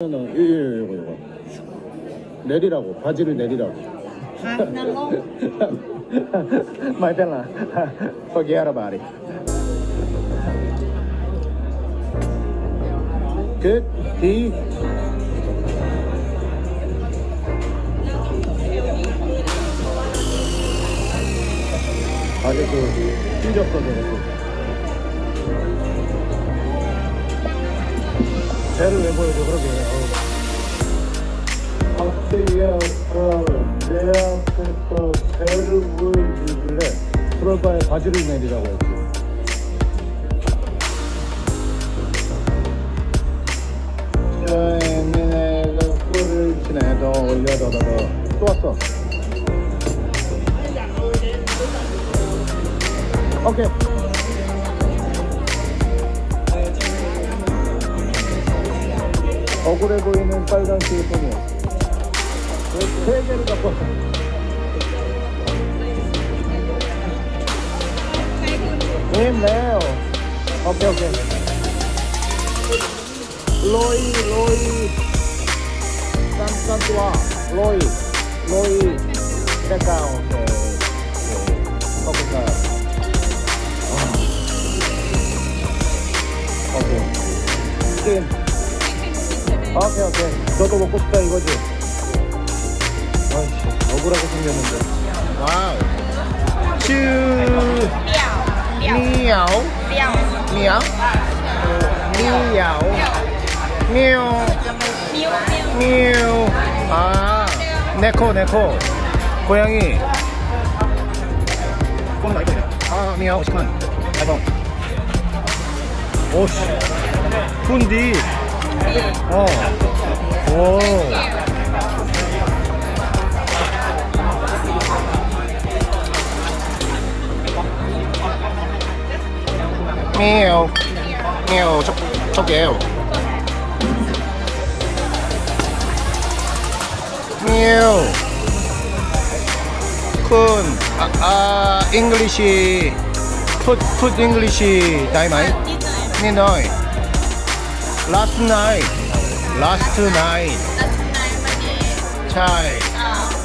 하나, 이거, 이거. 내리라고, 바지를 내리라고. 말대란 거기 알아봐. 그, 그 찢었어, 저거. 배를 왜 보여줘 그러게. 박대기하고 내 앞에서 배를 보여주길래? 그럴 바에 바지를 내리라고 했지. 저 애미네가 꿀을 치네 더 올려 더더더 또 왔어. 오케이 억울해 보이는 빨간 실폰이야. 세 개를 갖고 왔어. 힘내요. 오케이, 오케이. 로이, 로이. 깜깜 좋아. 로이, 로이. 잠깐, 오케이. 오케이. 커플카. 오케이. 게임. 오케이 오케이. 너도 먹고 싶다 이거지? 아이씨 억울하게 생겼는데. Wow. 츄 미야오. 미야오. 미야오. 미오. 미오. 아 ねこ ねこ 고양이. 아 미야오. 잠깐만. 잠깐만. 오씨. 훈디. 어. 오. nghèo nghèo chóc chóc nghèo nghèo 큰 English put put English. 다이 마이 네 너이 last night. Last night Chai.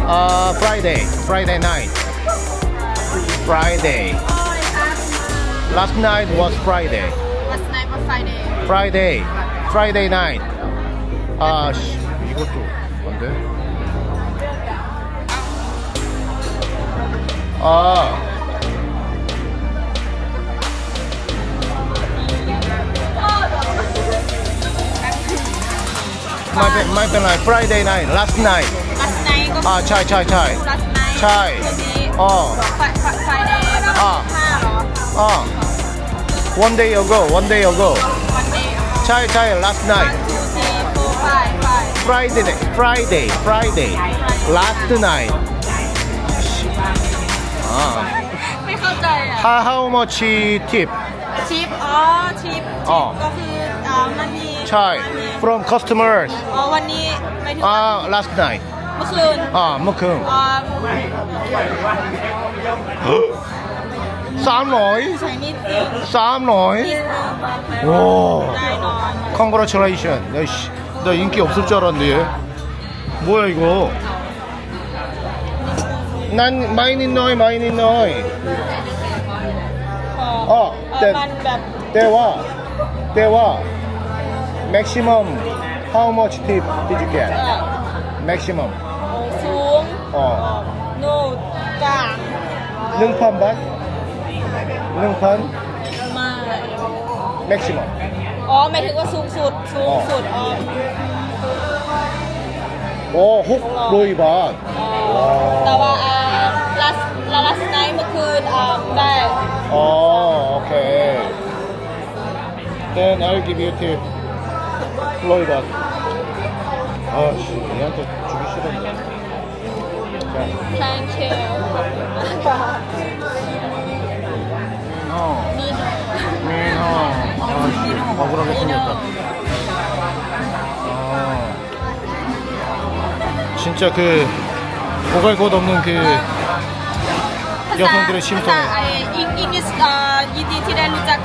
Uh, Friday. Friday night. Friday. Last night was Friday. Friday. Friday. Night. Uh, 아씨 이것도 ไม่เป็นไม่เป็นไร Friday night last night. Last night ก็อ่าใช่ใช่ใช่ ah, last night ใช่อ๋อ ah. Friday อ่าอ่า ah. one day ago one day ago. ใช่ใช่ last night. Friday Friday Friday last night อ่าไม่เข้าใจอ่ะ how much uh, tip? Tip อ๋อ tip ก็คือ อ่ามันมี 차이 มันมี from customers. อ๋อวันนี้ไม่ถึง 아, last night. เมื่อคืน 아, 뭐금. อ่า 쌈로이, ใช้นิดนึง 쌈로이. นิดนึง 오, ได้นอน congratulation. 야, 씨, 나 인기 없을 줄 알았는데. 얘. 뭐야 이거? 난 마이니 너이 마이니 너이. พอ อ๋อแต่ เออมันแบบ 때와 때와 maximum how much tip did you get maximum สูง อ๋อ no าหนึ่งพันบาทหนึ่งพันม่ maximum อ๋อหมายถึงว่าสูงสุด สูงสุด อ๋อ โอ้หกร้อยบาทแต่ว่า last last night เมื่อคืนอ่าได้ อ๋อ โอเค then I'll give you tip 플로이가 아씨 얘한테 주기 싫었네 Thank you. 민호. 민호. 아씨 억울하게 생겼다. 아 진짜 그 보갈 것 없는 그 여성들의 심통. 인디티 다이루차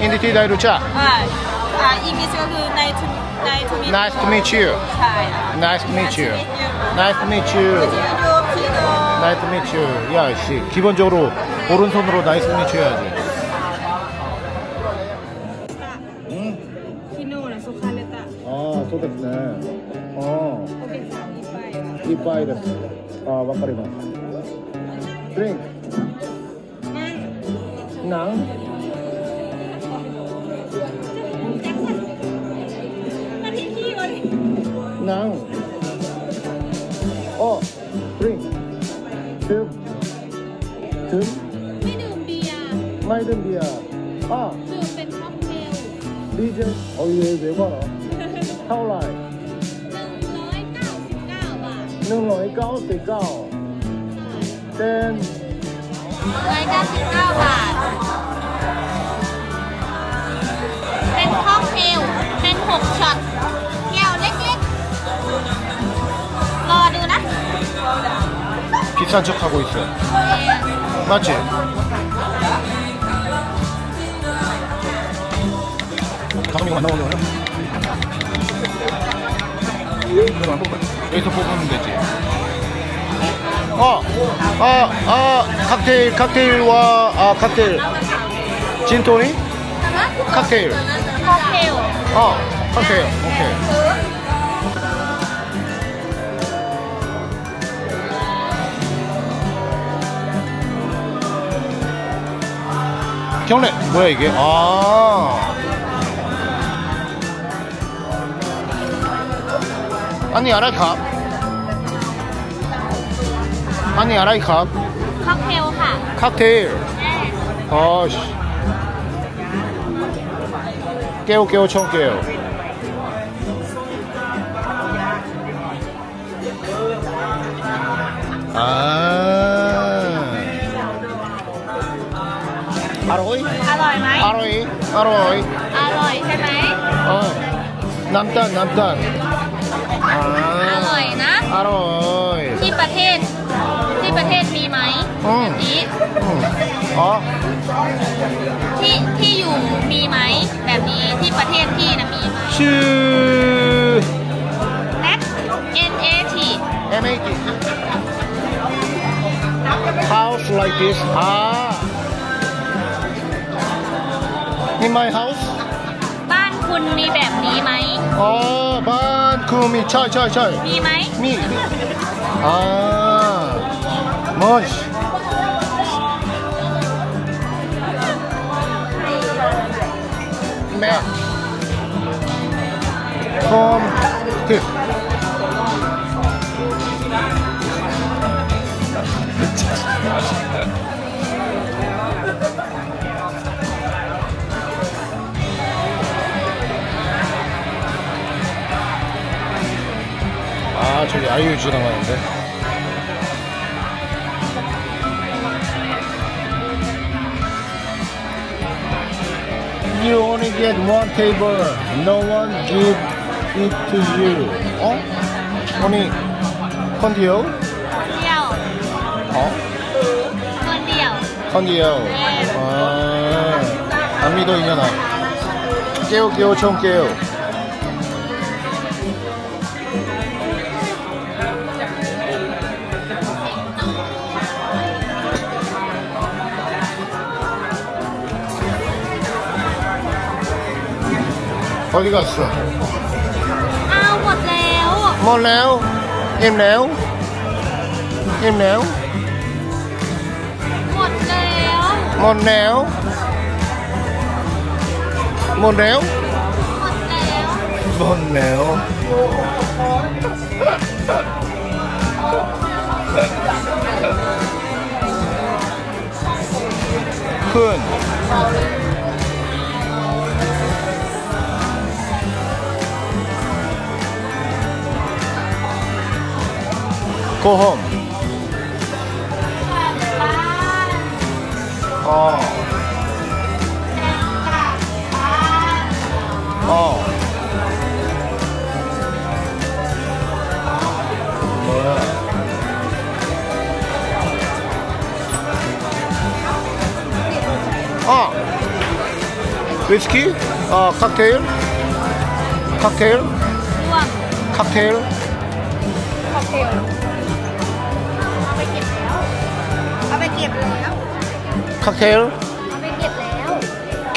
인디 티라누 짝. 아. อ่า อ่าอีกนิดก็คือ nice to nice to meet Nice to meet you ใช่ค่ะ Nice to meet you Nice to meet you 유튜브 키도 Nice to meet you 야 씨 기본적으로 오른손으로 Nice to meet you 해야지 응? คิโน่นะสุขาเลตะ 아 소됐네 어 ก็เป็นสาวที่ไปว่ะ 이빠이 됐어 아 와카리마 드링크 นั่ง 낭 듬? ไม่ดื่มเบียร์ 마이든 비야 아 ดื่มเป็นค็อกเทล 리제 어얘 왜 봐라 타올라이 หนึ่งร้อยเก้าสิบเก้าบาท 199땐 ร้อยเก้าสิบเก้าบาท เป็นค็อกเทล เป็นหกช็อตแก้วเล็กๆ รอดูนะ 비싼 척 하고 있어 맞지? 가성비가 안 나오네 그럼 안 뽑아 여기서 뽑으면 되지 어, 아, 아, 칵테일, 칵테일와, 아, 칵테일. 진토닉? 칵테일. 칵테일. 아, 칵테일. 오케이. 경례. 뭐야 이게? 아. 아니 아라이캅 아니 아라이캅 칵테일 하. 칵테일. 네. 아씨. 깨워 깨워 청 깨워. อร่อย อร่อยใช่ไหมโอน้ำตาลน้ำตาลอร่อยนะ อร่อย ที่ประเทศ ที่ประเทศมีไหมอืม แบบนี้อ๋อ ที่ที่อยู่มีไหม แบบนี้ที่ประเทศที่นะมีไหม ชื่อ Nat N A T make T house like this house in my house บ้านคุณมีแบบนี้ไหมอ๋อบ้านคุณมีใช่ใช่ใช่มีไหมมีอ่ามอชแม่คอมที่ 저기 아이유 주 남았는데. You only get one table. No one give it to you. 어? 언니, 컨디오? 컨디오. 어? 컨디오. 컨디오. 네. 아, 안 믿어, 이년아. 깨우, 깨우, 처음 깨우. 어디 갔어? 아, 못래요. 못래요? 힘내요? 힘내요? 못래요. 못래요? 못래요? 못래요. 못래요. 큰 go home. Oh. Oh. Oh. Whiskey? Oh, cocktail? Cocktail? Cocktail? Cocktail. ไปเก็บแล้วเอาไปเก็บแล้ว cocktail เอาไปเก็บแล้ว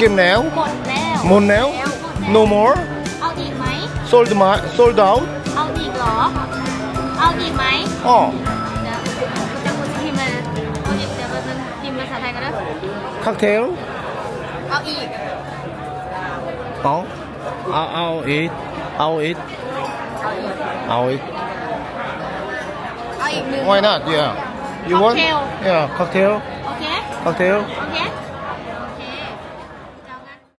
กินแล้วหมดแล้วหมดแล้วหมด no more เอาอีกไหม sold ma sold out เอาอีกเหรอ เอาอีกไหมอ๋อเดี๋ยวเดี๋ยวคุณพิมพ์มาเอาอีกเดี๋ยวมันพิมพ์ภาษาไทยกันนะ cocktail เอาอีกอ๋อเอาเอาอีกเอาอีกเอาอีกเอาอีกเอาอีกหนึ่ง Why not? Yeah. You cocktail. want? Yeah, cocktail. Okay. Cocktail. Okay.